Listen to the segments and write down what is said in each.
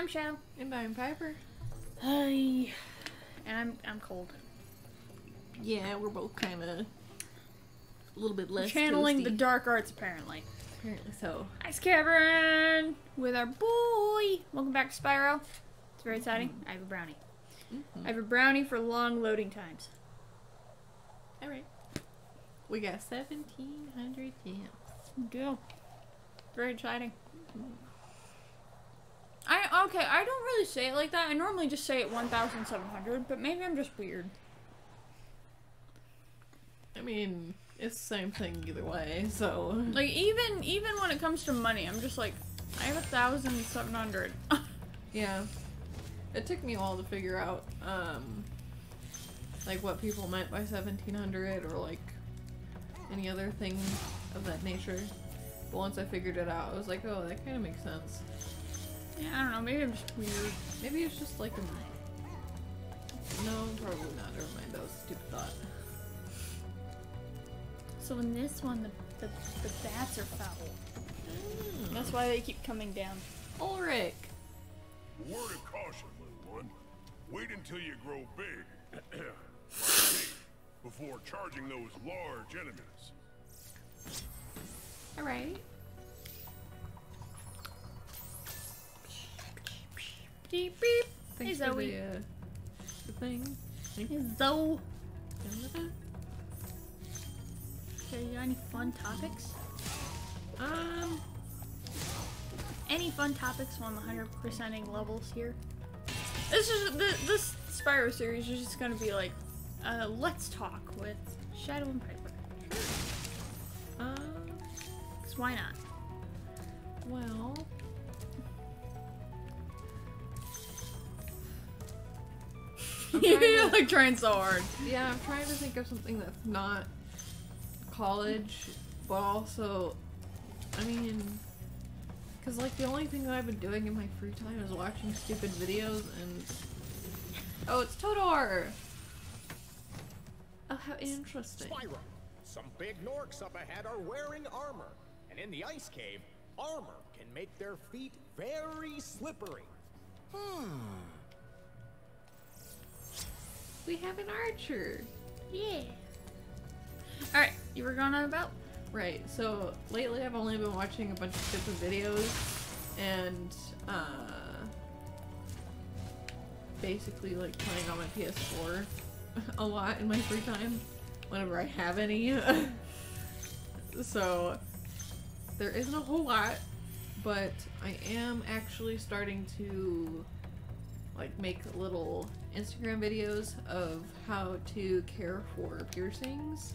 I'm Shadow. And I'm Piper. Hi. And I'm I'm cold. Yeah, we're both kind of a little bit less Channeling the dark arts apparently. Apparently so. Ice Cavern with our boy. Welcome back Spyro. It's very exciting. I have a brownie. Mhm. I have a brownie for long loading times. All right. We got 1,700 gems. Go. Very exciting. I okay. I don't really say it like that. I normally just say it 1,700, but maybe I'm just weird. I mean, it's the same thing either way, so. Like even even when it comes to money, I'm just like, I have a thousand seven hundred. Yeah. It took me a while to figure out, um, like what people meant by 1700 or like any other thing of that nature. But once I figured it out, I was like, oh, that kind of makes sense. Yeah, I don't know. Maybe I'm just weird. Maybe it's just like a. No, probably not. Never mind. That was a stupid thought. So in this one, the the, the bats are foul. Hmm. That's why they keep coming down. Ulric! Word of caution, little one. Wait until you grow big, like before charging those large enemies. Alright. Beep beep. Thanks hey for Zoe. the, uh, the thing. Hey Zoe. Okay, you got any fun topics? Um, Any fun topics on the hundred percenting levels here? This is the, this Spyro series is just gonna be like, uh, let's talk with Shadow and Piper. um, Cause why not? well. You're to- like trying so hard. Yeah, I'm trying to think of something that's not college, but also, I mean, because like the only thing that I've been doing in my free time is watching stupid videos and. Oh, it's Todor! Oh, how interesting. Spyro, some big Gnorcs up ahead are wearing armor, and in the ice cave, armor can make their feet very slippery. Hmm. We have an archer! Yeah. All right, you were going on about? Right, so lately I've only been watching a bunch of stupid videos and uh basically like playing on my PS4 a lot in my free time whenever I have any. so there isn't a whole lot, but I am actually starting to like make little Instagram videos of how to care for piercings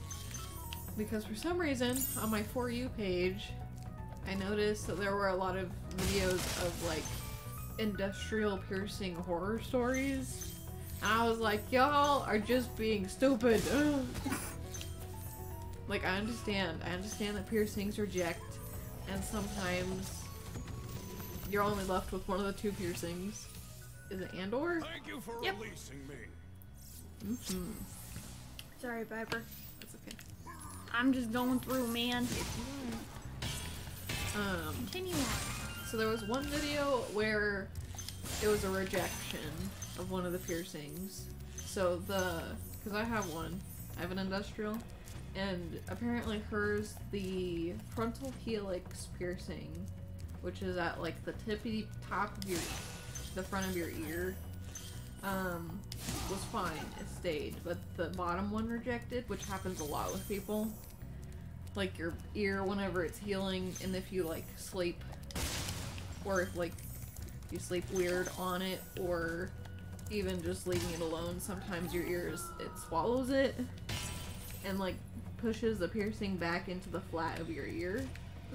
because for some reason on my For You page, I noticed that there were a lot of videos of like industrial piercing horror stories. And I was like, y'all are just being stupid. like, I understand. I understand that piercings reject, and sometimes you're only left with one of the two piercings. Is it Andor? Thank you for Yep. releasing me. Mm-hmm. Sorry, Piper. That's okay. I'm just going through, man. Um, Continue on. So there was one video where it was a rejection of one of the piercings. So the, because I have one, I have an industrial, and apparently hers, the frontal helix piercing, which is at like the tippy top of your, the front of your ear, um, was fine. It stayed, but the bottom one rejected, which happens a lot with people. Like your ear whenever it's healing, and if you like sleep or if like you sleep weird on it or even just leaving it alone sometimes your ears it swallows it and like pushes the piercing back into the flat of your ear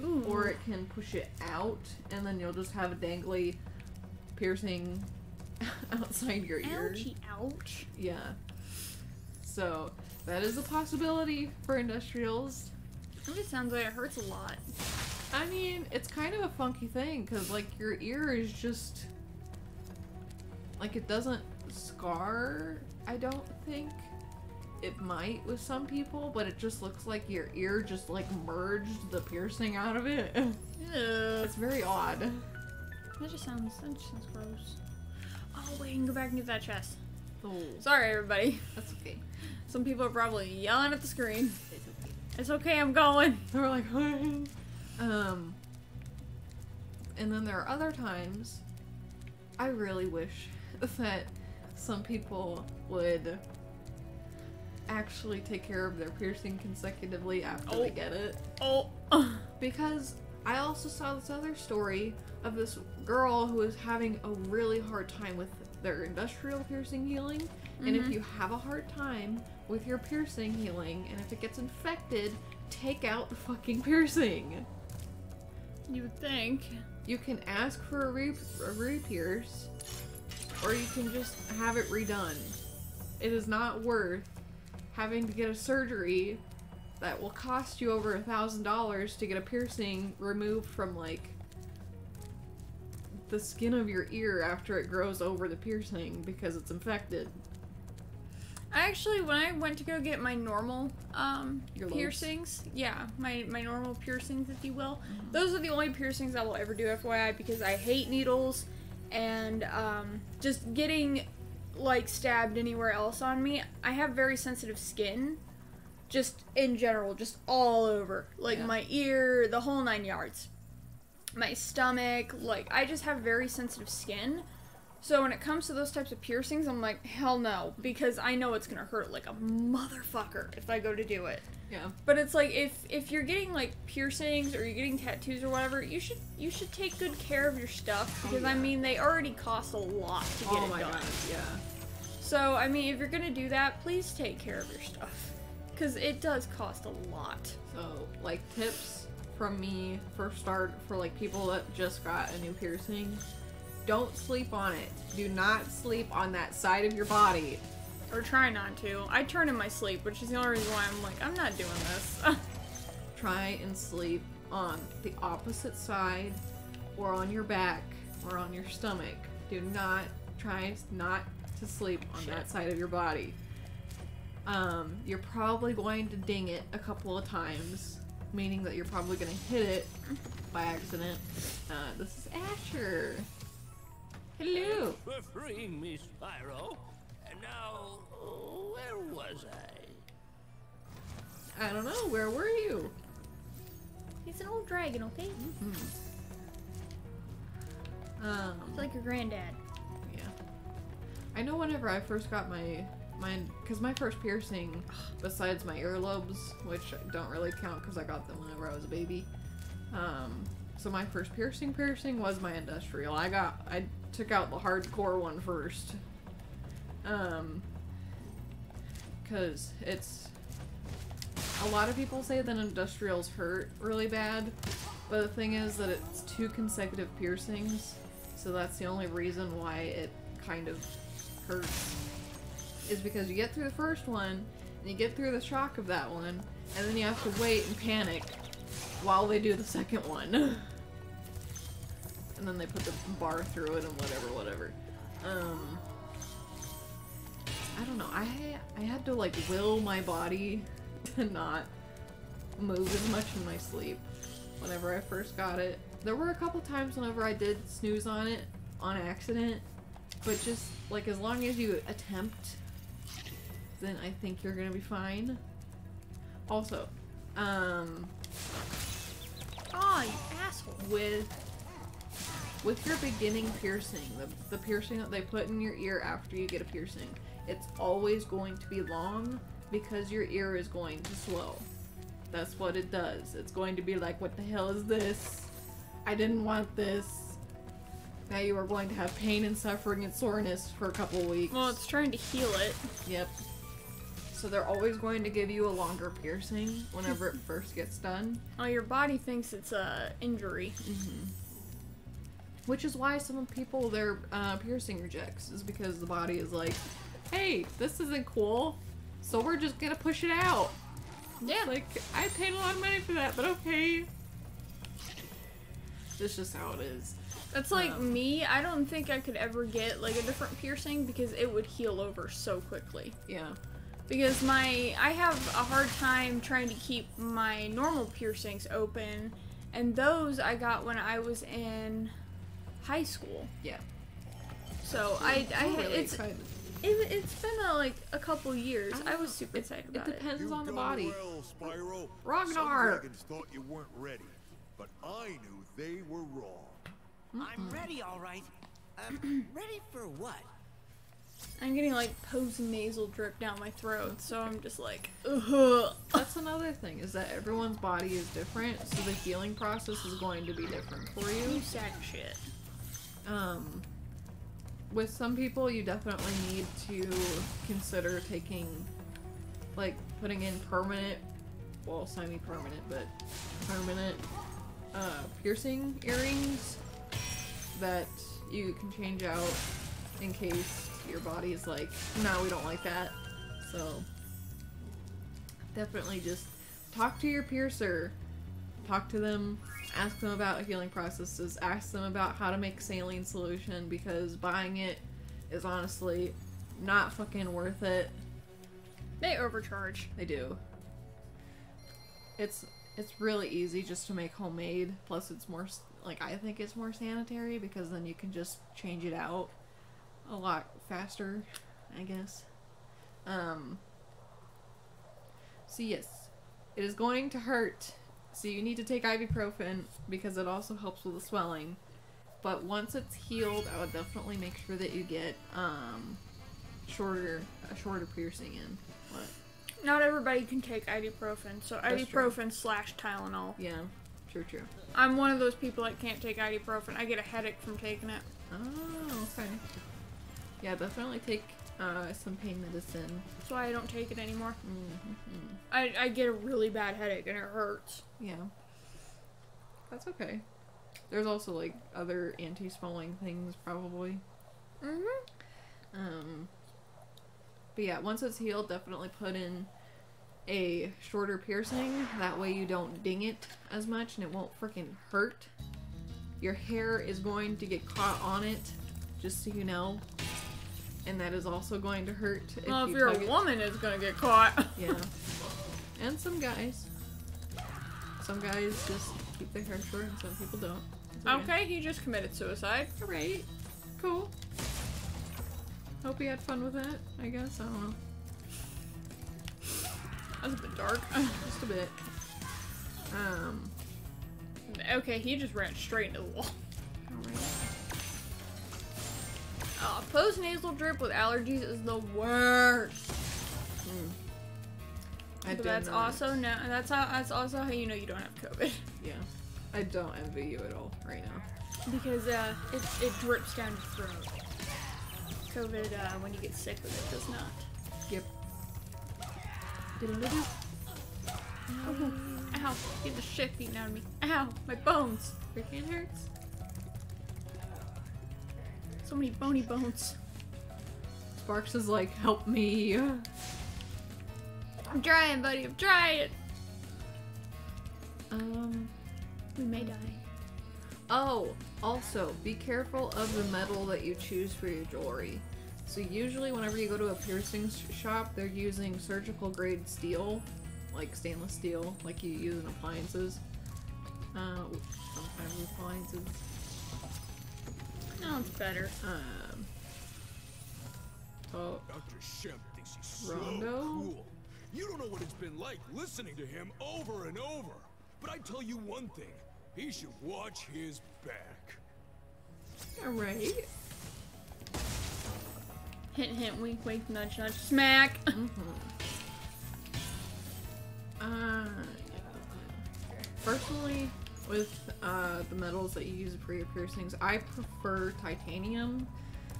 Ooh. or it can push it out and then you'll just have a dangly piercing outside your ear ouchie, ouch. yeah so that is a possibility for industrials It just sounds like it hurts a lot. I mean, it's kind of a funky thing because, like, your ear is just. Like, it doesn't scar, I don't think. It might with some people, but it just looks like your ear just, like, merged the piercing out of it. Ugh. It's very odd. That just sounds that just sounds gross. Oh wait, I can go back and get that chest. Oh, Sorry everybody. that's okay. Some people are probably yelling at the screen. It's okay. It's okay, I'm going. They were like, "Hi." um, and then there are other times I really wish that some people would actually take care of their piercing consecutively after they Oh. get it. Oh. Because I also saw this other story of this girl who was having a really hard time with their industrial piercing healing. And if mm-hmm. you have a hard time with your piercing healing, and if it gets infected, take out the fucking piercing. You would think. You can ask for a, re- a re-pierce, or you can just have it redone. It is not worth having to get a surgery that will cost you over a thousand dollars to get a piercing removed from like the skin of your ear after it grows over the piercing because it's infected. I actually, when I went to go get my normal um, piercings, yeah, my, my normal piercings, if you will, those are the only piercings I will ever do, FYI, because I hate needles and um, just getting like stabbed anywhere else on me. I have very sensitive skin, just in general, just all over, like Yeah. my ear, the whole nine yards, my stomach. Like I just have very sensitive skin. So when it comes to those types of piercings, I'm like, hell no, because I know it's gonna hurt like a motherfucker if I go to do it. Yeah. But it's like if if you're getting like piercings or you're getting tattoos or whatever, you should you should take good care of your stuff oh, because I yeah. mean they already cost a lot to get Oh it my done. god, yeah. So I mean if you're gonna do that, please take care of your stuff because it does cost a lot. So, like tips from me for start for like people that just got a new piercing. Don't sleep on it. Do not sleep on that side of your body. Or try not to. I turn in my sleep, which is the only reason why I'm like I'm not doing this. Try and sleep on the opposite side or on your back or on your stomach. Do not try not to sleep on that side of your body. Um, you're probably going to ding it a couple of times, meaning that you're probably going to hit it by accident. Uh, this is Asher. Hello. for freeing me, Spyro. And now, where was I? I don't know. Where were you? He's an old dragon, okay? Um, It's like your granddad. Yeah. I know whenever I first got my mine because my first piercing besides my earlobes which don't really count because i got them whenever i was a baby um so my first piercing piercing was my industrial. I got i took out the hardcore one first um because it's a lot of people say that industrials hurt really bad but the thing is that it's two consecutive piercings so that's the only reason why it kind of hurts is because you get through the first one and you get through the shock of that one and then you have to wait and panic while they do the second one. And then they put the bar through it and whatever whatever. Um i don't know. I i had to like will my body to not move as much in my sleep whenever i first got it. There were a couple times whenever i did snooze on it on accident but just like as long as you attempt then i think you're gonna be fine also um Oh, you asshole. with with your beginning piercing, the, the piercing that they put in your ear after you get a piercing, it's always going to be long because your ear is going to swell. That's what it does. It's going to be like, what the hell is this? I didn't want this. Now you are going to have pain and suffering and soreness for a couple weeks. Well, it's trying to heal it. Yep. So they're always going to give you a longer piercing whenever it first gets done. Oh, your body thinks it's a injury. Which is why some people their uh, piercing rejects is because the body is like, hey, this isn't cool, so we're just gonna push it out. Yeah. Like I paid a lot of money for that, but okay. That's just how it is. That's like Um, me. I don't think I could ever get like a different piercing because it would heal over so quickly. Yeah. Because my I have a hard time trying to keep my normal piercings open, and those I got when I was in high school. Yeah. So I, I really it's excited. it, it's been uh, like a couple years. I was super excited It about it. depends You've on the body. well, Spyro. Ragnar. Some dragons thought you weren't ready, but I knew they were wrong. I'm ready, all right. Um, ready for what? I'm getting like post nasal drip down my throat, so I'm just like, ugh. That's another thing is that everyone's body is different, so the healing process is going to be different for You you. sad shit. Um, with some people, you definitely need to consider taking, like, putting in permanent, well, semi-permanent, but permanent uh, piercing earrings that you can change out in case your body is like, no, we don't like that. So, definitely just talk to your piercer, talk to them, ask them about healing processes, ask them about how to make saline solution because buying it is honestly not fucking worth it. They overcharge. They do. It's it's really easy just to make homemade. Plus, it's more like I think it's more sanitary because then you can just change it out a lot faster, I guess. Um. So yes, it is going to hurt. So you need to take ibuprofen because it also helps with the swelling. But once it's healed, I would definitely make sure that you get um shorter a shorter piercing in. What? Not everybody can take ibuprofen, so That's true. ibuprofen slash Tylenol. Yeah, true, true. I'm one of those people that can't take ibuprofen. I get a headache from taking it. Oh, okay. Yeah, definitely take uh, some pain medicine. That's why I don't take it anymore. Mm-hmm. I, I get a really bad headache and it hurts. Yeah, that's okay. There's also like other anti-swelling things probably. Mm-hmm. Um, but yeah, once it's healed, definitely put in a shorter piercing. That way you don't ding it as much and it won't freaking hurt. Your hair is going to get caught on it, just so you know. And that is also going to hurt. If Well, if you you're a it. woman, it's gonna get caught. Yeah. And some guys. Some guys just keep their hair short and some people don't. It's okay, he just committed suicide. Alright. Cool. Hope you had fun with that, I guess. I don't know. That's a bit dark. Just a bit. Um. okay, he just ran straight into the wall. Alright. Uh, post nasal drip with allergies is the worst. I But that's not- also no. That's how. That's also how you know you don't have COVID Yeah. I don't envy you at all right now. because uh, it it drips down your throat. COVID, uh, when you get sick with it, does not. Yep. Ow! Get the shit beaten out of me. Ow! My bones. Freaking hurts. So many bony bones. Sparx is like, help me. I'm trying, buddy. I'm trying. Um. We may die. Oh, also, be careful of the metal that you choose for your jewelry. So usually whenever you go to a piercing shop, they're using surgical grade steel, like stainless steel, like you use in appliances. Uh, sometimes appliances. No, it's better. Um, so, Dr. Shemp thinks he's so cool. You don't know what it's been like listening to him over and over. But I tell you one thing, he should watch his back. alright. Hint, hint, wink, wink, nudge, nudge, smack. Uh, personally, with uh, the metals that you use for your piercings, I prefer titanium,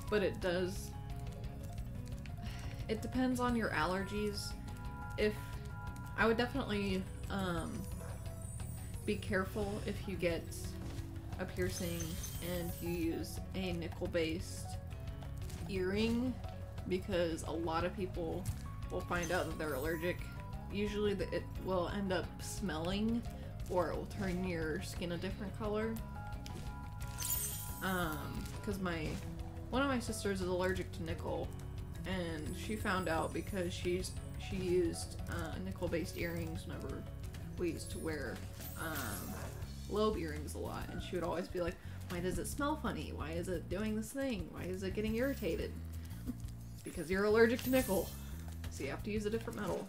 but it does. It depends on your allergies. If I would definitely um, be careful if you get a piercing and you use a nickel-based earring because a lot of people will find out that they're allergic. Usually, it will end up smelling, or it will turn your skin a different color. Um, because my one of my sisters is allergic to nickel, and she found out because she's she used uh, nickel-based earrings whenever we used to wear um, lobe earrings a lot, and she would always be like, Why does it smell funny? Why is it doing this thing? Why is it getting irritated? It's because you're allergic to nickel. So you have to use a different metal.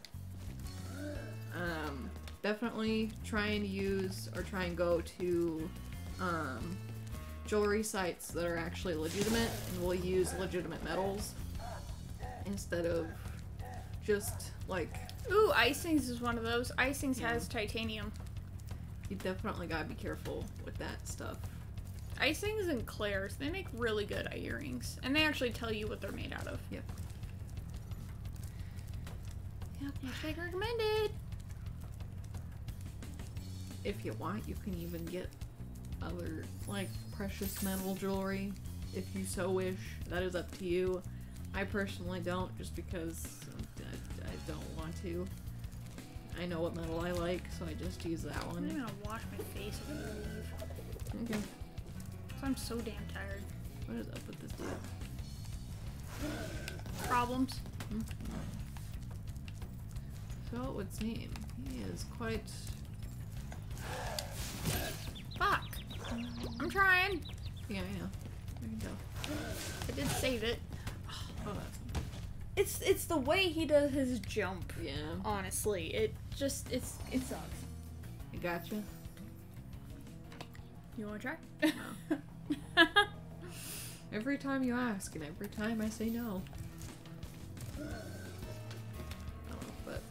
Um, definitely try and use or try and go to um, jewelry sites that are actually legitimate and will use legitimate metals instead of just like Ooh, Icings is one of those. Icings has titanium. you definitely gotta be careful with that stuff. Icings and Claire's, they make really good earrings. And they actually tell you what they're made out of. Yep. Yep, hashtag recommended. If you want, you can even get other like precious metal jewelry if you so wish. That is up to you. I personally don't, just because I, I don't want to. I know what metal I like, so I just use that one. I'm gonna wash my face I leave. Okay. I'm so damn tired. What is up with this dude? Problems. Mm-hmm. So it would seem he is quite. Fuck. I'm trying. Yeah, I know. There you go. I did save it. Oh, It's it's the way he does his jump. yeah. Honestly, it just it's it sucks. I gotcha. You wanna try? No. Every time you ask, and every time I say no. Oh, but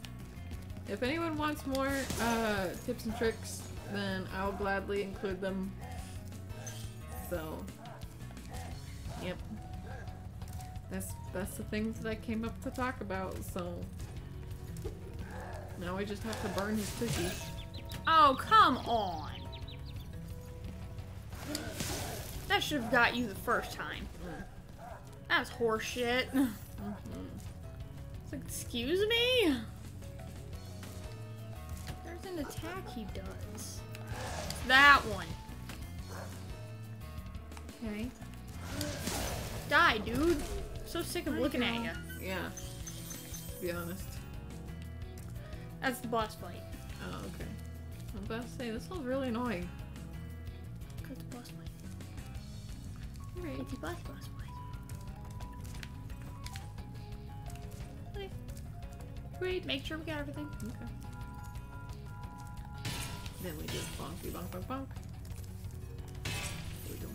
if anyone wants more uh, tips and tricks, then I'll gladly include them. So, yep. That's that's the things that I came up to talk about. So now we just have to burn his cookies. oh come on. That should have got you the first time. That's horseshit. Mm-hmm. It's like, excuse me? An attack he does. That one. Okay. Die, dude. So sick of looking at you. Yeah. To be honest. That's the boss fight. Oh, okay. I am about to say, this one's really annoying. That's the boss fight. Alright. It's the boss boss fight. Okay. Great. Make sure we got everything. Okay. Then we just bonky bonk bonk bonk. There we go.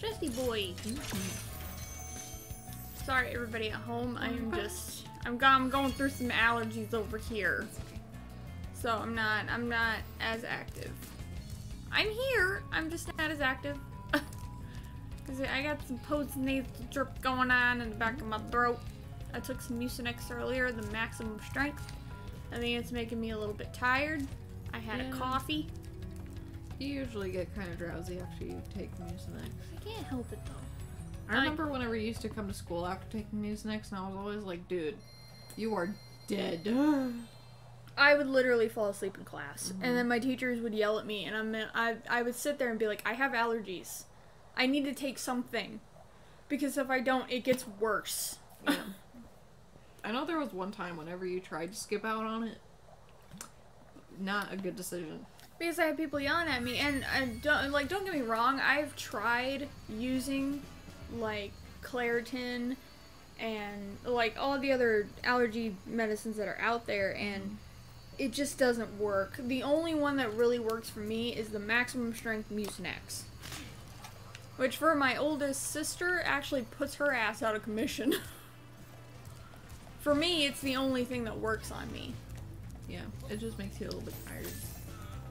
Trusty boy. Sorry, everybody at home. I am just I'm, I'm going through some allergies over here, so I'm not I'm not as active. I'm here. I'm just not as active. Cause I got some post-nasal drip going on in the back of my throat. I took some Mucinex earlier, the maximum strength. I think it's making me a little bit tired. I had Yeah. a coffee. You usually get kind of drowsy after you take Mucinex. I can't help it though. I I- remember whenever you used to come to school after taking Mucinex, and I was always like, dude, you are dead. I would literally fall asleep in class, and mm-hmm. then my teachers would yell at me, and I'm I I would sit there and be like, I have allergies, I need to take something, because if I don't, it gets worse. yeah. I know there was one time whenever you tried to skip out on it. Not a good decision. Because I had people yelling at me, and I don't like. Don't get me wrong. I've tried using like Claritin and like all the other allergy medicines that are out there, and mm-hmm. it just doesn't work. The only one that really works for me is the maximum strength Mucinex, which for my oldest sister actually puts her ass out of commission. for me, it's the only thing that works on me. Yeah, it just makes you a little bit tired.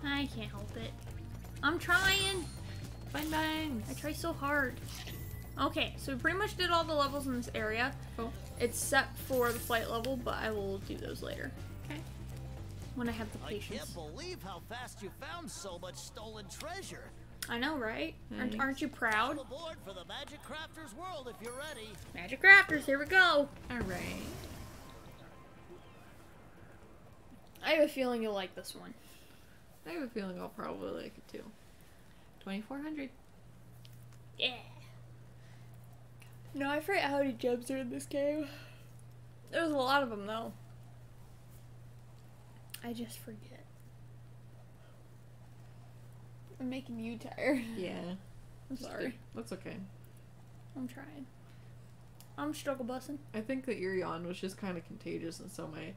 I can't help it. I'm trying. Fine bangs. I try so hard. Okay, so we pretty much did all the levels in this area. Cool. Except for the flight level, but I will do those later. Okay. When I have the patience. I patience. can't believe how fast you found so much stolen treasure. I know, right? Aren't, aren't you All proud? aboard for the Magic Crafters world if you're ready. Magic Crafters, here we go! Alright. I have a feeling you'll like this one. I have a feeling I'll probably like it too. 2400. Yeah. No, I forget how many gems are in this game. There's a lot of them, though. I just forget. I'm making you tired. Yeah. I'm sorry. That's okay. I'm trying. I'm struggle bussing. I think that your yawn was just kind of contagious, and so my,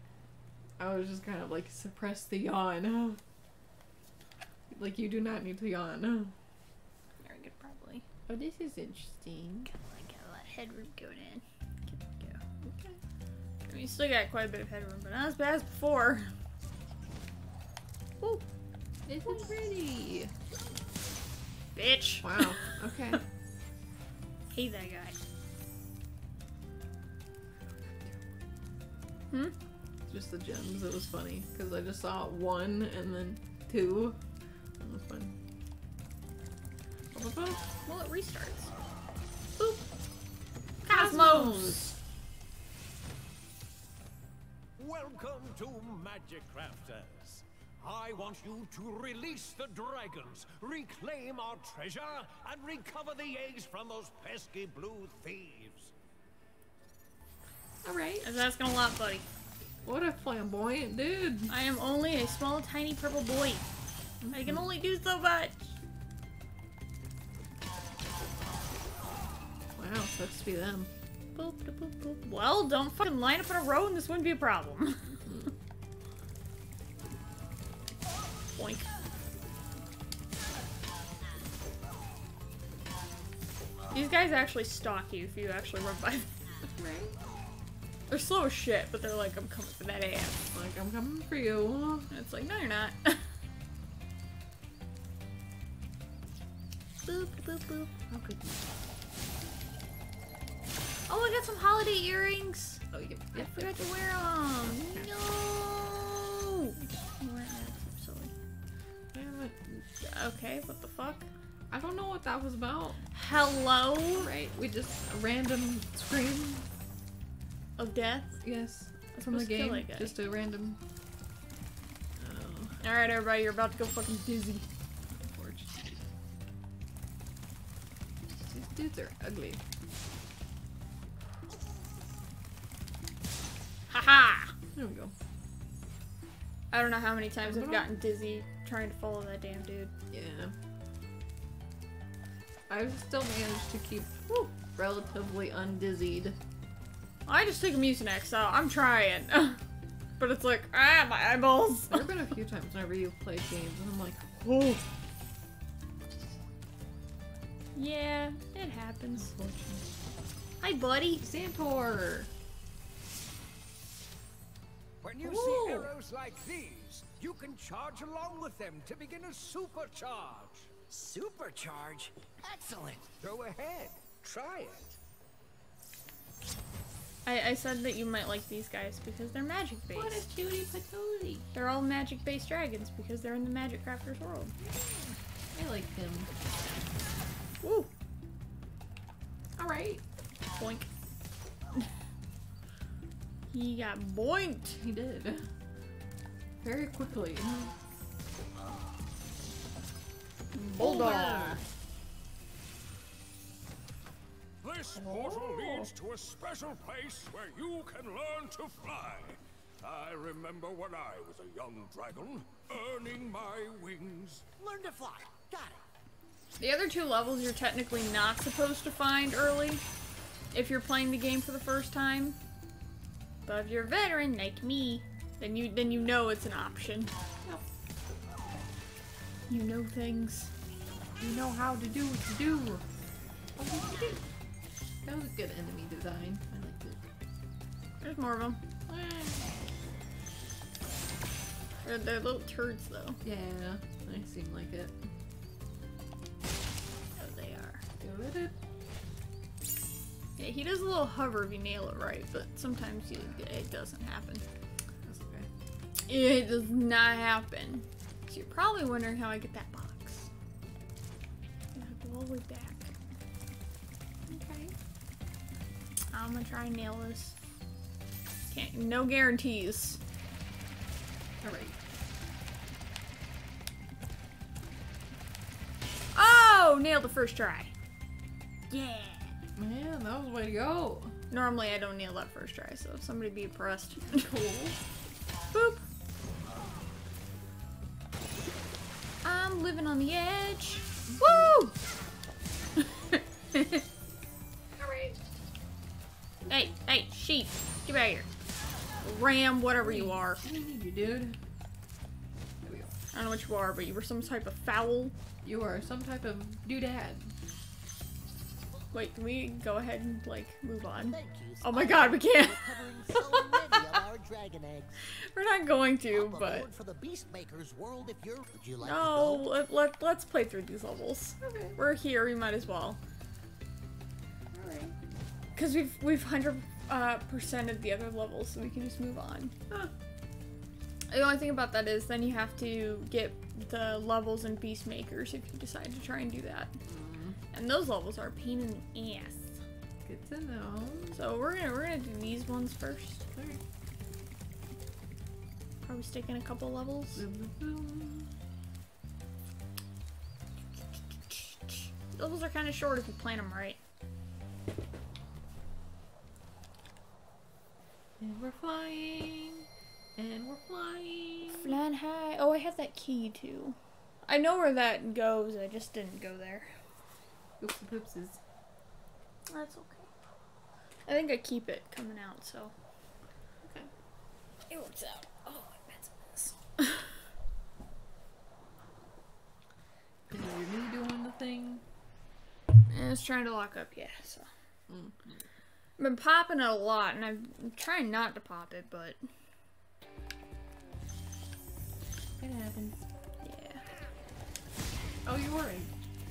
I was just kind of like suppress the yawn. like you do not need to yawn. Very good, probably. Oh, this is interesting. Got like got a lot of headroom going in. Get go. Okay. I mean, you still got quite a bit of headroom, but not as bad as before. Ooh, This is pretty. bitch. Wow. Okay. Hate that guy. Hmm? Just the gems. It was funny because I just saw one and then two. It was fun. Well, it restarts. Boop. Cosmos. Welcome to Magic Crafters. I want you to release the dragons, reclaim our treasure, and recover the eggs from those pesky blue thieves. All right. I was asking a lot, buddy. What a flamboyant dude. I am only a small, tiny purple boy. I can only do so much. Wow, sucks to be them. Boop, da, boop, boop. Well, don't fucking line up in a row and this wouldn't be a problem. Boink. These guys actually stalk you if you actually run by them. Right. They're slow as shit, but they're like, I'm coming for that ass. Like I'm coming for you. And it's like, no, you're not. boop, boop, boop. Oh, Could you? Oh, I got some holiday earrings. Oh, you. I forgot to wear them. No. You weren't that silly. Damn it. Okay, what the fuck? I don't know what that was about. Hello Right. We just random scream. Of death. Yes. From the supposed to kill game. Just a random. Oh. All right, everybody, you're about to go fucking dizzy. Unfortunately. These dudes are ugly. Haha. There we go. I don't know how many times I've gotten dizzy trying to follow that damn dude. Yeah. I've still managed to keep whew, relatively undizzied. I just took a Mucinex, so I'm trying. but it's like, ah, my eyeballs. There have been a few times whenever you've played games and I'm like, oh, yeah, it happens. Hi, buddy. Zantor! When you Ooh. see arrows like these, you can charge along with them to begin a supercharge. Supercharge? Excellent. Go ahead, try it. I, I said that you might like these guys because they're magic What based. a cutie patootie! They're all magic based dragons because they're in the Magic Crafters world. I like them. Woo! Alright. Boink. he got boinked. He did. Very quickly. Bulldog. This portal leads to a special place where you can learn to fly. I remember when I was a young dragon, earning my wings. Learn to fly. Got it. The other two levels you're technically not supposed to find early if you're playing the game for the first time. But if you're a veteran like me, then you then you know it's an option. Yep. You know things. You know how to do what you do. What you do? That was a good enemy design. I liked it. There's more of them. They're, they're little turds though. Yeah, they seem like it. Oh, they are. Yeah, he does a little hover if you nail it right, but sometimes you, it doesn't happen. That's okay. It does not happen. So you're probably wondering how I get that box. I have to go all the way back. I'm gonna try and nail this. Okay, no guarantees. Alright. Oh! Nailed the first try. Yeah. Man, that was way to go. Normally I don't nail that first try, so somebody be impressed. cool. Boop. I'm living on the edge. Woo! hey, hey, sheep, get out here. Ram, whatever you are. I need you, dude. There we go. I don't know what you are, but you were some type of fowl. You are some type of doodad. Wait, can we go ahead and like move on? Thank you. Oh my god, we can't. For covering so many of our dragon eggs. We're not going to, but for the Beastmaker's world if you're. Would you like no. to go? Let, let let's play through these levels. Okay. We're here, we might as well. Alright. Cause we've we've hundred uh, percent of the other levels, so we can just move on. Huh. The only thing about that is then you have to get the levels in Beastmakers if you decide to try and do that. And those levels are a pain in the ass. Good to know. So we're gonna we're gonna do these ones first. Alright. Probably stick in a couple levels. Boom, boom, boom. Levels are kind of short if you plan them right. And we're flying. And we're flying. Flying high. Oh, I have that key too. I know where that goes. I just didn't go there. Oopsie poopses. That's okay. I think I keep it coming out, so Okay. it works out. Oh, that's this. Is your knee doing the thing? And it's trying to lock up, yeah. So Mm. I've been popping it a lot, and I'm trying not to pop it, but It happens. yeah. Oh, you are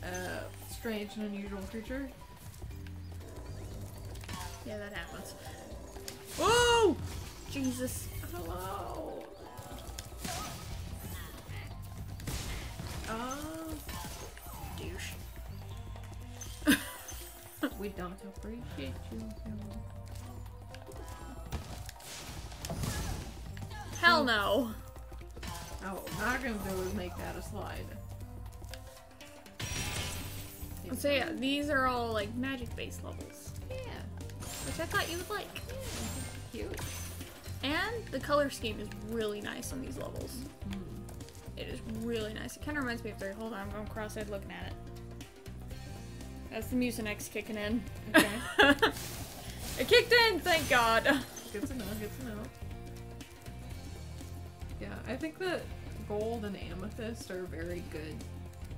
a uh, strange and unusual creature. Yeah, that happens. Whoa! Jesus. Hello. Oh, we don't appreciate you. Hell no. Oh, what we're not gonna do is make that a slide. So yeah, uh, these are all like magic-based levels, Yeah. which I thought you would like. Cute. And the color scheme is really nice on these levels. Mm-hmm. It is really nice. It kind of reminds me of three. Hold on, I'm going cross-eyed looking at it. That's the Mucinex kicking in. Okay. it kicked in, thank God. Good to know, good to know. Yeah, I think that gold and amethyst are very good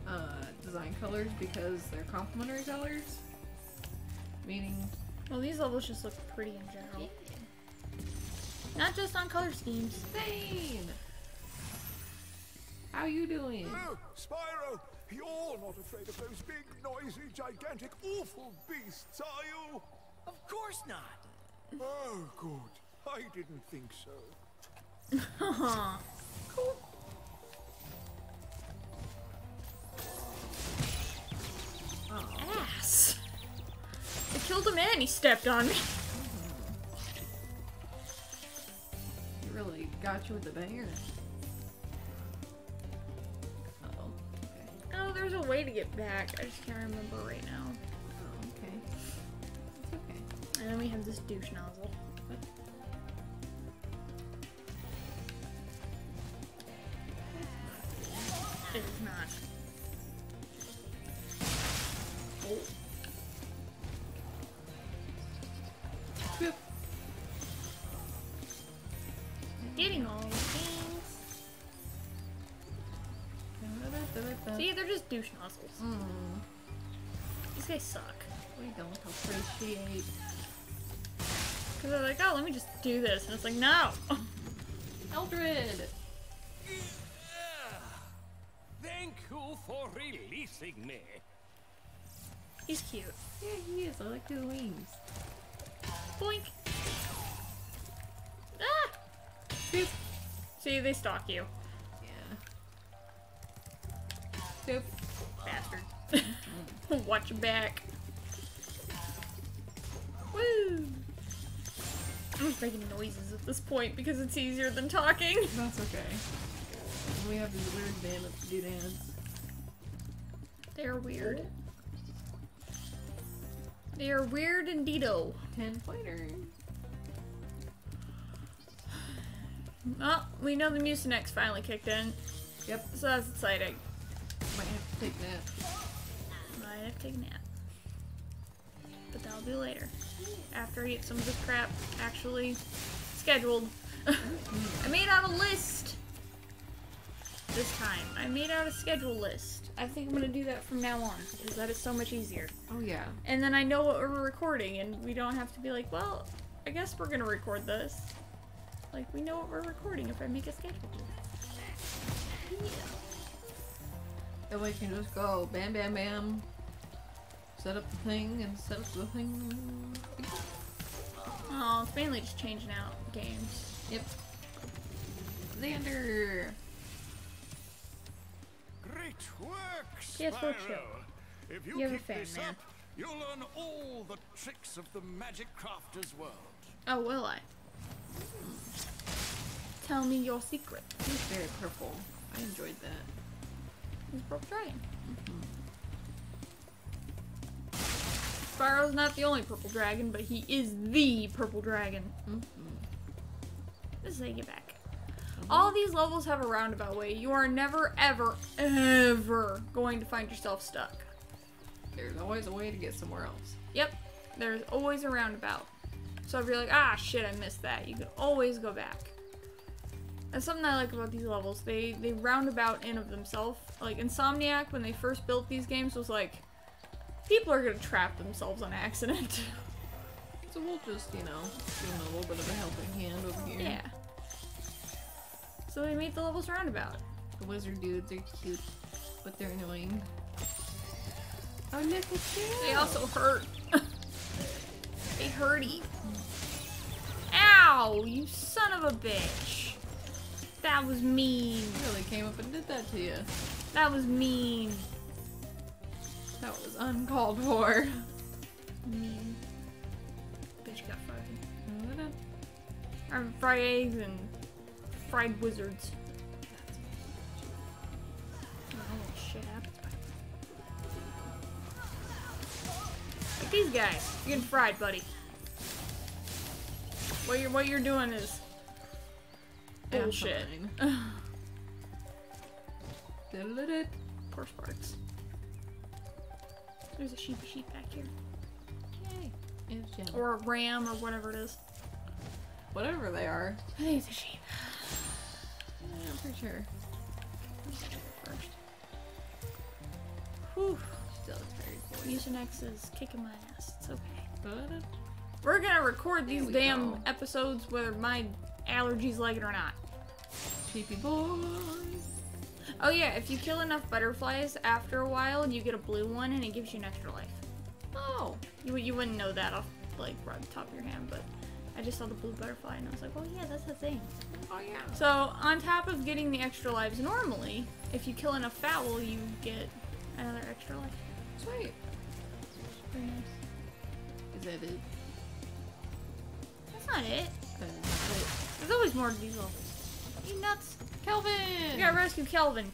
uh, design colors because they're complementary colors. Meaning, Well, these levels just look pretty in general. Not just on color schemes. Thane! How you doing? Oh, Spyro, you're not afraid of those big, noisy, gigantic, awful beasts, are you? Of course not. Oh, good. I didn't think so. Huh. Oh, Ass. I killed a man, he stepped on me. he really got you with the banger. A way to get back. I just can't remember right now. Oh, okay. It's okay. And then we have this douche nozzle. Mm, These guys suck. we don't appreciate. Because they're like, oh, let me just do this. And it's like, no. Eldred! Thank you for releasing me. He's cute. Yeah, he is. I like his wings. Boink. Ah! Boop. See, they stalk you. Yeah. Boop. Watch your back. Woo! I'm just making noises at this point because it's easier than talking. That's okay. We have these weird damn doodads. They're weird. They are weird indeedo. Ten pointer. Oh, we know the Mucinex finally kicked in, Yep. so that's exciting. Might have to take that. Might have to take a nap. But that'll be later. After I get some of this crap actually scheduled. I made out a list this time. I made out a schedule list. I think I'm gonna do that from now on because that is so much easier. Oh yeah. And then I know what we're recording and we don't have to be like, well, I guess we're gonna record this. Like, we know what we're recording if I make a schedule. Yeah. That way you can just go bam bam bam. Set up the thing and set up the thing. Oh, it's mainly just changing out games. Yep. Zantor! Great work, Yes, Spyro. we're chill. If you You're a keep fan, this man. up, you'll learn all the tricks of the Magic Crafter's world. Oh, will I? Tell me your secret. He's very purple. I enjoyed that. He's a purple dragon. Mm-hmm. Spyro's not the only purple dragon, but he is the purple dragon. This is how you get back. All these levels have a roundabout way. You are never, ever, ever going to find yourself stuck. There's always a way to get somewhere else. Yep, there's always a roundabout. So if you're like, ah, shit, I missed that, you can always go back. That's something I like about these levels. They they roundabout in of themselves. Like Insomniac, when they first built these games, was like, people are gonna trap themselves on accident. So we'll just, you know, give them a little bit of a helping hand over here. yeah. So we made the levels roundabout. The wizard dudes are cute, but they're annoying. Oh, look at you! They also hurt. they hurty. Ow! You son of a bitch. That was mean. really came up and did that to you. That was mean. That was uncalled for. Mean. Bitch got fried. Or fried eggs and fried wizards. Oh. Like these guys. You're getting fried, buddy. What you're what you're doing is bullshit. Asinine. Diddle-it-it. Poor Sparx. There's a sheepy sheep back here. Yay. It's Jen. Or a ram or whatever it is. Whatever they are. I think it's a sheep. Yeah, I'm pretty sure. First. Whew. Still a very boy. Mucinex is kicking my ass. It's okay. Diddle-it-it. We're gonna record these damn go. episodes whether my allergies like it or not. Sheepy boys. Oh yeah, if you kill enough butterflies after a while, you get a blue one and it gives you an extra life. Oh. You, you wouldn't know that off like right the top of your hand, but I just saw the blue butterfly and I was like, oh yeah, that's the thing. Oh yeah. So on top of getting the extra lives normally, if you kill enough fowl, you get another extra life. Sweet. Very nice. Is that it? That's not it. That's There's always more to these levels. You nuts. It. Kelvin! We gotta rescue Kelvin.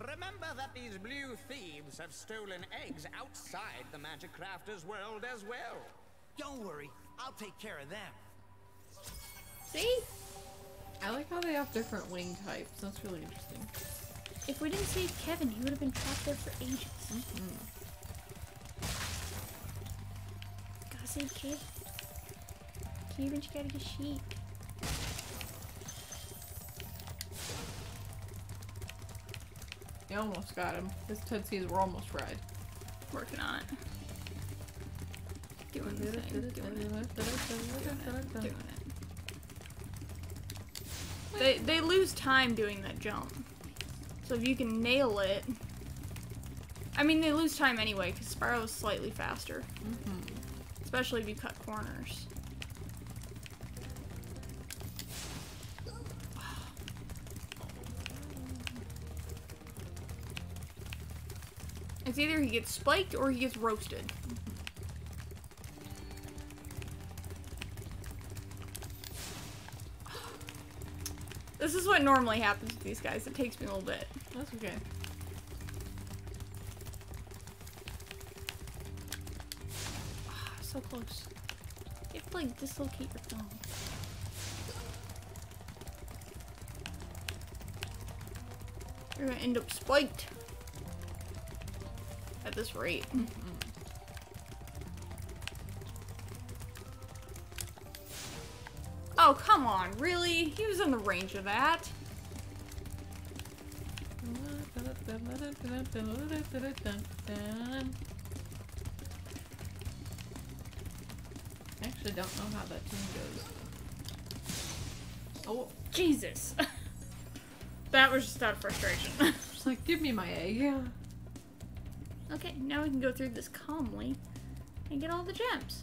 Remember that these blue thieves have stolen eggs outside the Magic Crafter's world as well. Don't worry, I'll take care of them. See? I like how they have different wing types. That's really interesting. If we didn't save Kevin, he would have been trapped there for ages. Mm-hmm. Gotta save Kid. Kevin, you gotta get sheep. You almost got him. His tootsies were almost fried. Working on it. Doing the thing. Doing it. Doing it. Doing it. They, they lose time doing that jump. So if you can nail it. I mean, they lose time anyway, because Spyro is slightly faster. Mm-hmm. Especially if you cut corners. It's either he gets spiked or he gets roasted. This is what normally happens with these guys. It takes me a little bit. That's okay. Ah, so close. You have to like dislocate your thumb. You're gonna end up spiked. This rate. Mm-hmm. Oh, come on, really? He was in the range of that. I actually don't know how that tune goes. Oh, Jesus. that was just out of frustration. it's like, give me my egg. okay, now we can go through this calmly and get all the gems.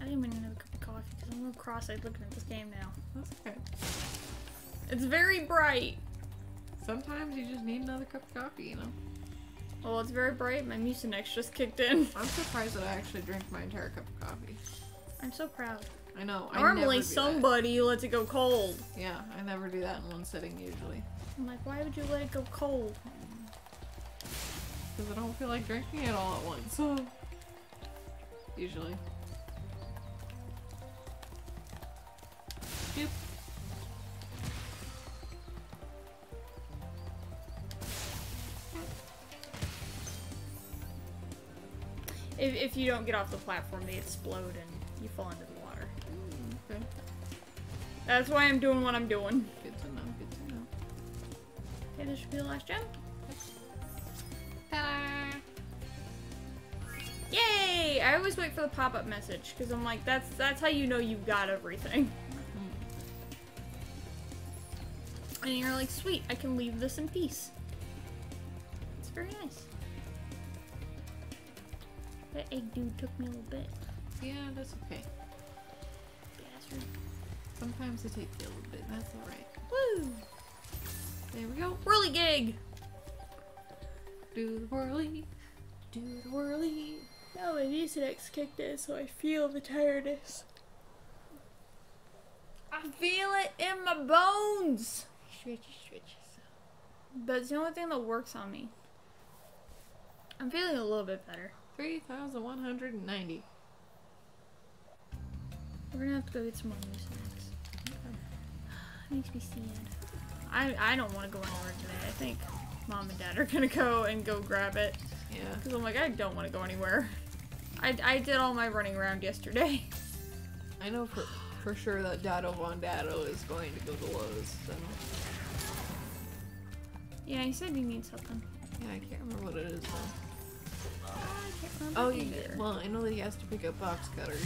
I didn't even need another cup of coffee because I'm a little cross-eyed looking at this game now. That's okay. It's very bright. Sometimes you just need another cup of coffee, you know? Well, it's very bright. My Mucinex just kicked in. I'm surprised that I actually drank my entire cup of coffee. I'm so proud. I know. I never Normally, do that. somebody lets it go cold. Yeah, I never do that in one sitting usually. I'm like, why would you let it go cold? Because I don't feel like drinking it all at once. Hmm. Usually. Doop. If, if you don't get off the platform, they explode and you fall into the water. Mm, okay. That's why I'm doing what I'm doing. Good to know. Good to know. This should be the last gem. Ta-da! Yay! I always wait for the pop-up message because I'm like, that's that's how you know you've got everything. Mm-hmm. And you're like, sweet, I can leave this in peace. It's very nice. That egg dude took me a little bit. Yeah, that's okay. Bastard. Sometimes it takes you a little bit. That's alright. Woo! There we go. Whirly gig! Do the whirly. Do the whirly. Now my Mucinex kicked in, so I feel the tiredness. I feel it in my bones! Stretchy, stretchy. But it's the only thing that works on me. I'm feeling a little bit better. 3,190. We're gonna have to go get some more Mucinex. Makes me sad. I, I don't want to go anywhere today. I think mom and dad are gonna go and go grab it. Yeah. Because I'm like, I don't want to go anywhere. I, I did all my running around yesterday. I know for for sure that Dado Von Dado is going to go to Lowe's. So Yeah, he said you need something. yeah, I can't remember what it is though. Uh, I can't remember Oh yeah. Well, I know that he has to pick up box cutters.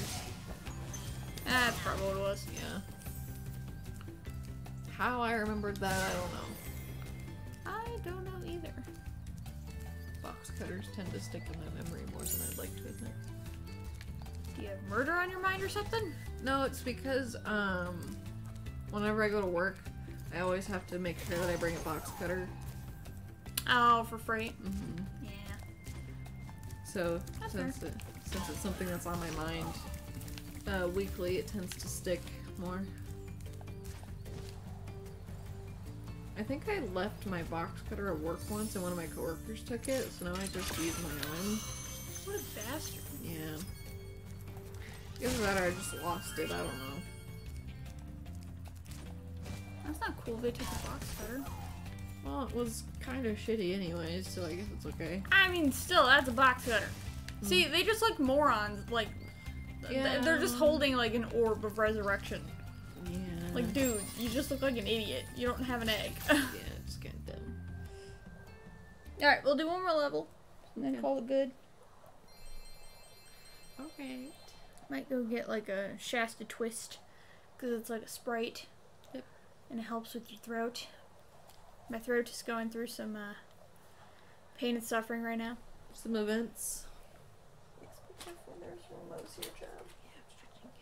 That's probably what it was. Yeah. How I remembered that, I don't know. I don't know either. Box cutters tend to stick in my memory more than I'd like to admit. Do you have murder on your mind or something? No, it's because um, whenever I go to work, I always have to make sure that I bring a box cutter. Oh, for freight. Mm-hmm. Yeah. So That's since it, since it's something that's on my mind uh, weekly, it tends to stick more. I think I left my box cutter at work once, and one of my coworkers took it, so now I just use my own. What a bastard. Yeah. Either that or I just lost it. I don't know. That's not cool. They took a box cutter. Well, it was kind of shitty anyways, so I guess it's okay. I mean, still, that's a box cutter. See, hmm. they just look morons. Like, th- Yeah. they're just holding like an orb of resurrection. Yeah. Like, dude, you just look like an idiot. You don't have an egg. yeah, it's kind of dumb. Alright, we'll do one more level. And then Okay. call it good. Alright. Might go get like a Shasta twist. Because it's like a sprite. Yep. And it helps with your throat. My throat is going through some uh, pain and suffering right now. Some events.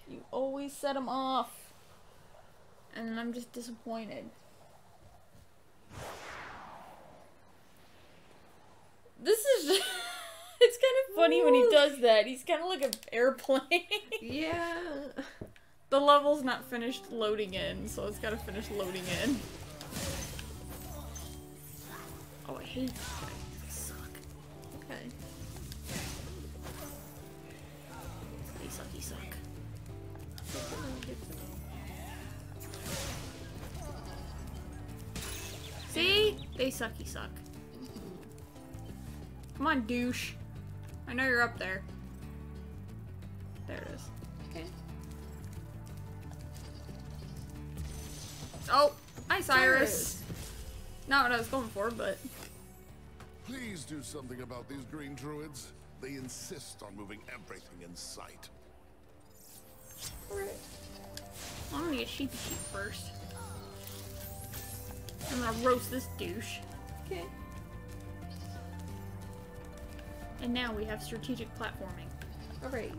You always set them off. And I'm just disappointed. This is just, it's kind of funny when he does that. He's kind of like an airplane. Yeah. the level's not finished loading in, so it's got to finish loading in. Oh, I hate They sucky suck. Come on, douche. I know you're up there. There it is. Okay. Oh, hi, Cyrus. Not what I was going for, but Please do something about these green druids. They insist on moving everything in sight. Alright. I'm gonna get sheepy sheep first. I'm gonna roast this douche. Okay. And now we have strategic platforming. Alright.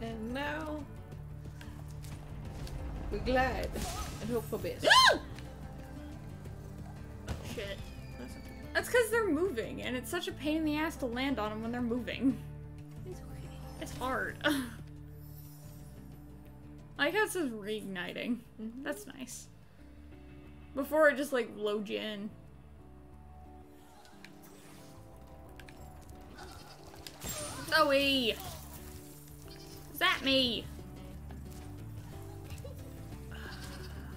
And now we glide and hope for best. and it's such a pain in the ass to land on them when they're moving. It's okay. It's hard. I like how it says reigniting. Mm-hmm. That's nice. Before it just like loads you in. Zoe! Is that me?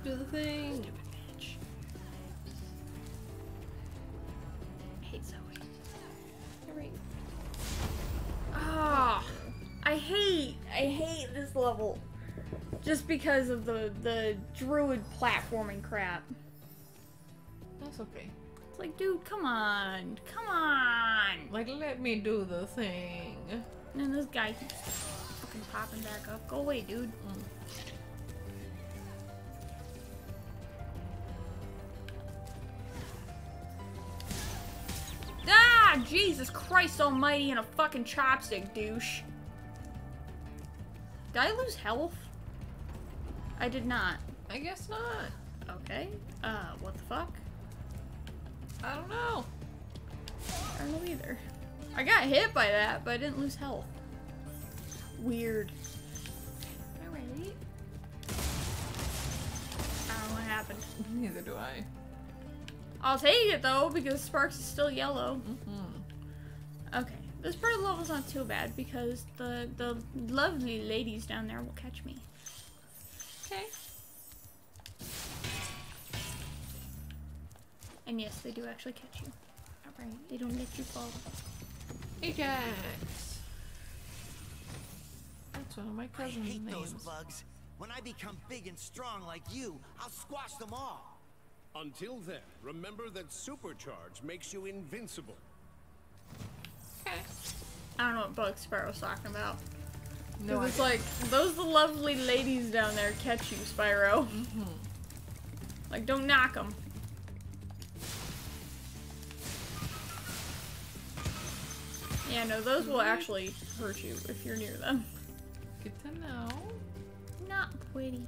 Do the thing. Level. Just because of the the druid platforming crap. That's okay. It's like, dude, come on, come on. Like, let me do the thing. And then this guy keeps fucking popping back up. Go away, dude. Ah, Jesus Christ almighty and a fucking chopstick, douche. Did I lose health? I did not. I guess not. Okay. Uh, what the fuck? I don't know. I don't know either. I got hit by that, but I didn't lose health. Weird. Alright. I don't know what happened. Neither do I. I'll take it though, because Sparx is still yellow. Mm-hmm. Okay. This part of the level's not too bad because the the lovely ladies down there will catch me. Okay. And yes, they do actually catch you. Alright, they don't let you fall. Ajax. That's one of my cousin's I cousin's hate those names. bugs. When I become big and strong like you, I'll squash them all. Until then, remember that supercharge makes you invincible. Okay. I don't know what Bug Sparrow's talking about. No, Cause it's like those lovely ladies down there catch you, Spyro. Mm-hmm. Like don't knock them. Yeah, no, those will actually hurt you if you're near them. Good to know. Not pretty.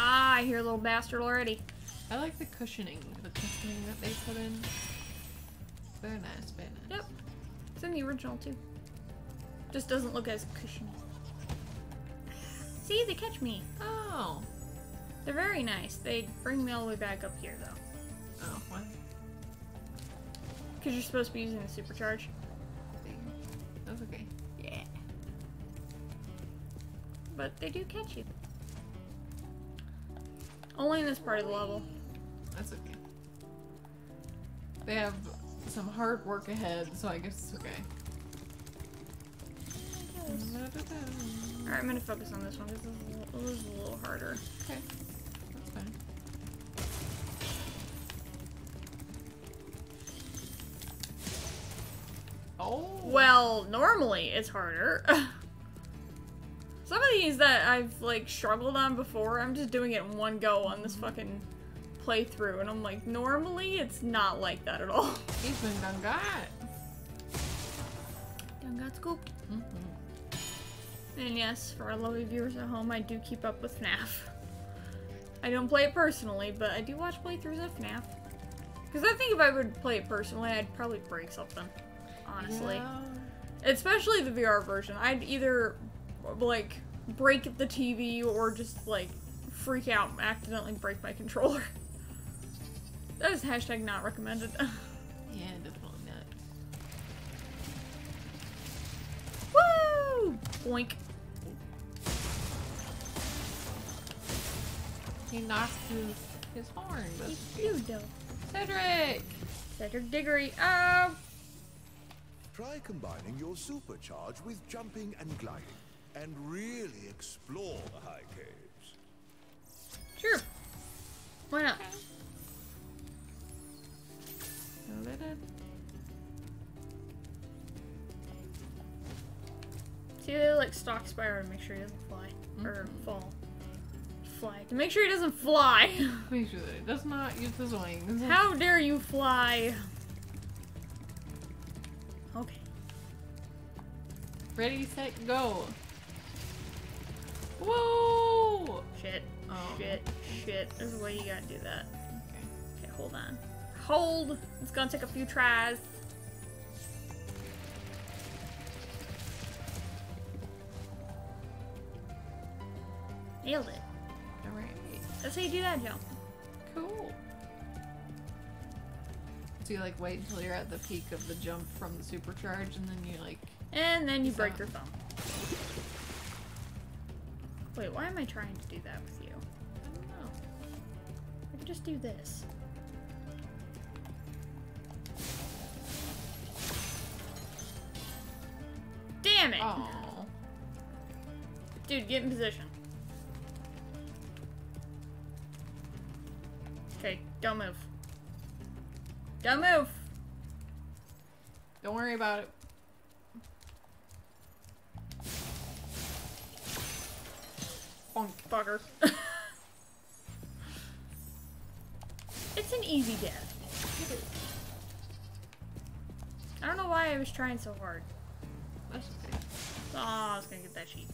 Ah, I hear a little bastard already. I like the cushioning, the cushioning that they put in. Very nice, very nice. Yep. It's in the original too. Just doesn't look as cushiony. See, they catch me. Oh. They're very nice. They bring me all the way back up here though. Oh, what? Because you're supposed to be using the supercharge. That's okay. Yeah. But they do catch you. Only in this part of the level. That's okay. They have some hard work ahead, so I guess it's okay. Alright, I'm gonna focus on this one because this, is a little- this is a little harder. Okay. That's fine. Oh. Well, normally it's harder. Some that I've like struggled on before, I'm just doing it in one go on this fucking playthrough, and I'm like, normally it's not like that at all. He's been done got. Done got scooped. Mm-hmm. And yes, for our lovely viewers at home, I do keep up with FNAF. I don't play it personally, but I do watch playthroughs of FNAF. Because I think if I would play it personally, I'd probably break something. Honestly. Yeah. Especially the VR version. I'd either, like, break the TV or just, like, freak out and accidentally break my controller. that is hashtag not recommended. Yeah, definitely not. Woo! Boink. He knocked his, his horn. That's You do. Cedric! Cedric Diggory. Oh! Try combining your supercharge with jumping and gliding, and really explore the high caves. Sure. Why not? See, they like stalk Spyro to make sure he doesn't fly. Or mm-hmm. fall. Fly. To make sure he doesn't fly. Make sure that it does not use his wings. How dare you fly? Okay. Ready, set, go. Whoa! Shit. Oh. Shit. Shit. There's a way you gotta do that. Okay. Okay, hold on. Hold! It's gonna take a few tries. Nailed it. Alright. That's how you do that jump. Cool. So you like wait until you're at the peak of the jump from the supercharge and then you like And then you break So- your thumb. Wait, why am I trying to do that with you? I don't know. I could just do this. Damn it! Oh. Dude, get in position. Okay, don't move. Don't move! Don't worry about it. Bonk, fucker. it's an easy death. I don't know why I was trying so hard. That's okay. Oh, I was gonna get that sheep.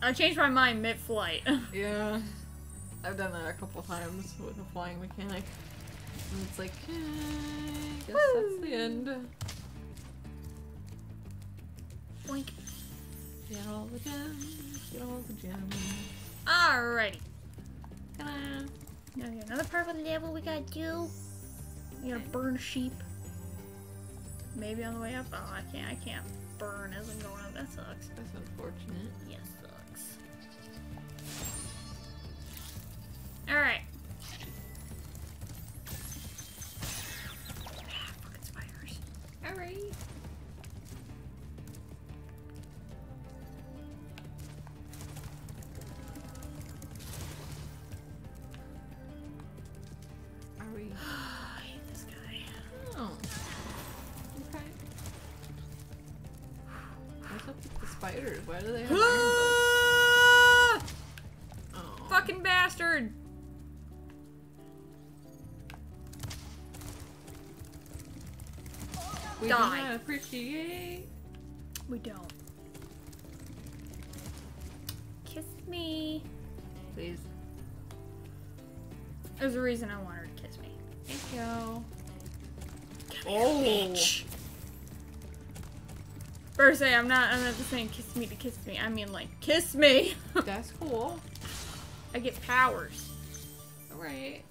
I changed my mind mid-flight. Yeah. I've done that a couple times with a flying mechanic. And it's like, eh, I guess that's the end. Boink. Get all the gems. Get all the gems. Alrighty. Ta-da. Now we got another part of the level we gotta do. We gotta burn sheep. Maybe on the way up. Oh, I can't. I can't burn as I'm going up. That sucks. That's unfortunate. Yes, sucks. Alright. Ah, appreciate. We don't. Kiss me. Please. There's a reason I want her to kiss me. Thank you. Oh. Bitch. First, say I'm not. I'm not just saying kiss me to kiss me. I mean like kiss me. That's cool. I get powers. Alright.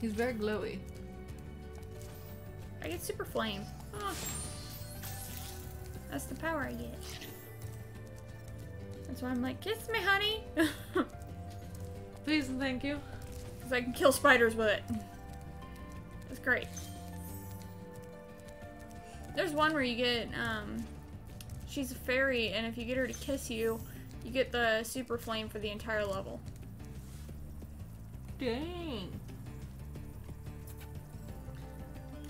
He's very glowy. I get super flame. Oh. That's the power I get. That's why I'm like, kiss me, honey. Please and thank you. Because I can kill spiders with it. That's great. There's one where you get, um, she's a fairy, and if you get her to kiss you, you get the super flame for the entire level. Dang.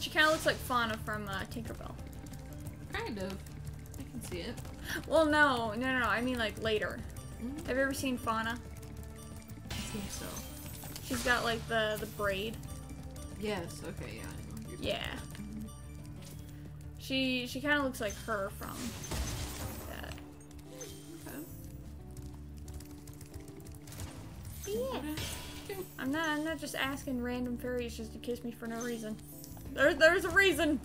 She kind of looks like Fauna from uh, Tinkerbell. Kind of. I can see it. Well, no, no, no, no. I mean like later. Mm. Have you ever seen Fauna? I think so. She's got like the the braid. Yes, okay, yeah, I know. Yeah. She she kind of looks like her from that. Okay. Yeah. I'm not I'm not just asking random fairies just to kiss me for no reason. There there's a reason.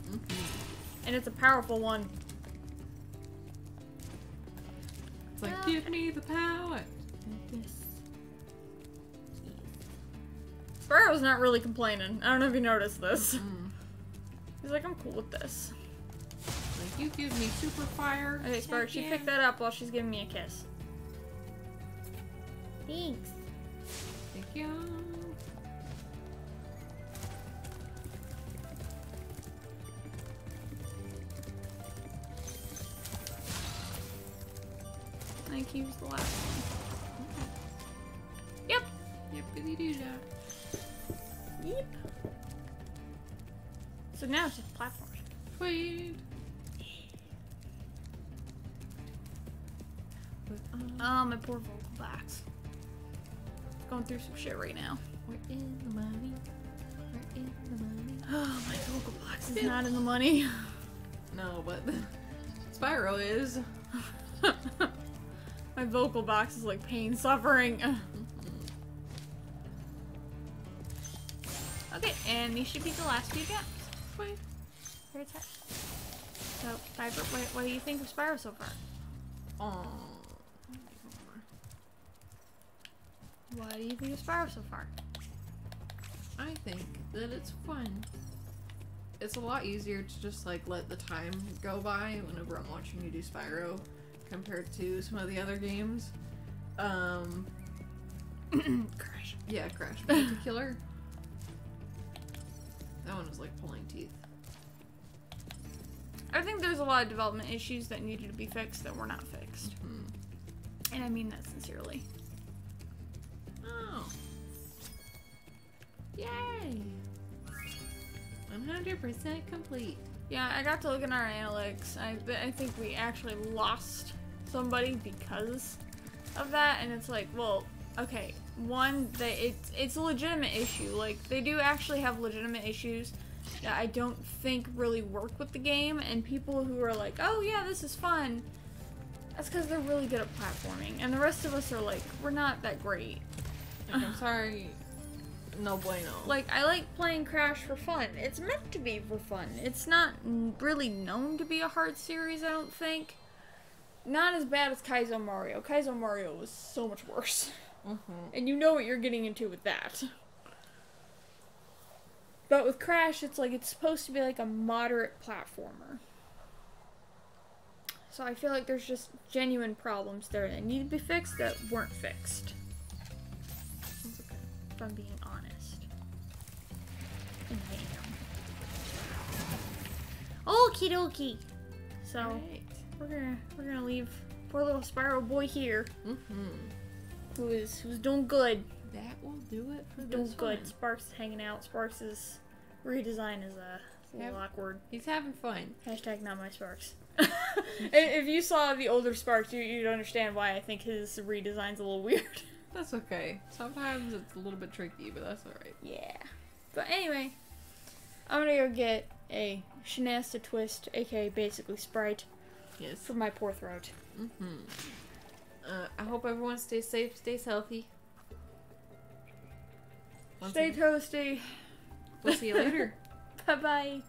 And it's a powerful one. It's like, give me the power. Yes. Spyro's not really complaining. I don't know if you noticed this. Mm. He's like, I'm cool with this. Like, you give me super fire. Okay, heck she yeah. picked that up while she's giving me a kiss. Thanks. Thank you. I think he was the last one. Yep. Yippity doo dah. Yep. So now it's just platforms. Sweet. Oh, my poor vocal box. Going through some shit right now. we're in the money. We're in the money. Oh, my vocal box is not in the money. No, but Spyro is. my vocal box is like pain suffering. okay, and these should be the last few gaps. It's. So, Piper, what, what do you think of Spyro so far? Aww. What do you think of Spyro so far? I think that it's fun. It's a lot easier to just like let the time go by whenever I'm watching you do Spyro compared to some of the other games. Um, Crash. yeah, Crash particular. that one was like pulling teeth. I think there's a lot of development issues that needed to be fixed that were not fixed. And I mean that sincerely. Oh. Yay! 100% complete. Yeah, I got to look in our analytics. I, I think we actually lost somebody because of that, and it's like, well, okay, one, they, it's it's a legitimate issue. Like they do actually have legitimate issues that I don't think really work with the game, and people who are like, oh yeah, this is fun. That's because they're really good at platforming, and the rest of us are like, we're not that great. Like, I'm sorry. No bueno. Like, I like playing Crash for fun. It's meant to be for fun. It's not really known to be a hard series, I don't think. Not as bad as Kaizo Mario. Kaizo Mario was so much worse. Mm-hmm. And you know what you're getting into with that. But with Crash, it's like it's supposed to be like a moderate platformer. So I feel like there's just genuine problems there that need to be fixed that weren't fixed. If I'm being honest. And I am. Okie dokie. So. We're gonna we're gonna leave poor little Spiral boy here, Mm-hmm. who is who's doing good. That will do it for Doing this good. one. Sparx is hanging out. Sparx' redesign is uh, a little Yep. awkward. He's having fun. Hashtag not my Sparx. if you saw the older Sparx, you, you'd understand why I think his redesign's a little weird. That's okay. Sometimes it's a little bit tricky, but that's alright. yeah. But anyway, I'm gonna go get a Shasta Twist, aka basically Sprite, Yes. for my poor throat. Mm-hmm. Uh, I hope everyone stays safe, stays healthy. Once Stay toasty. we'll see you later. Bye bye.